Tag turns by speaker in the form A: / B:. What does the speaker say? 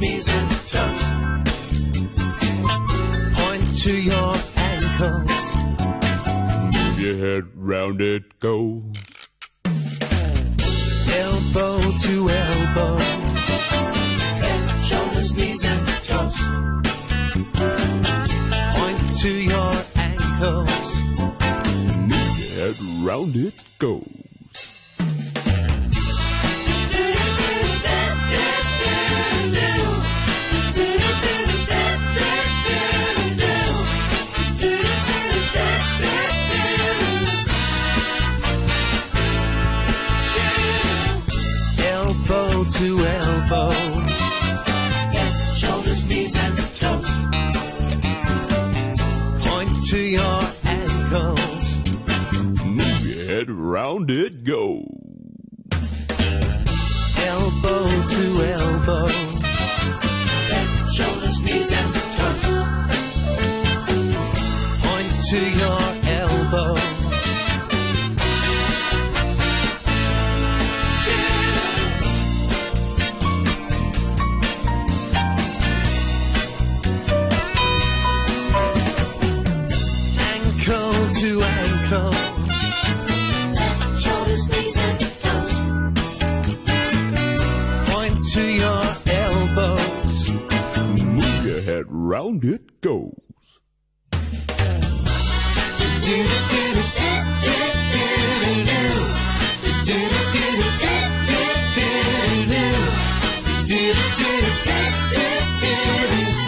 A: and. Point to your ankles.
B: Move your head round it, go.
A: Elbow to elbow.
C: Shoulders, knees, and toes.
A: Point to your ankles.
B: Move your head round it,
A: go. To elbow.
C: Head, shoulders, knees, and toes.
A: Point to your ankles.
B: Move your head round it goes.
A: Elbow to elbow.
C: Head, shoulders, knees, and toes.
A: Point to your
C: and
B: round it goes.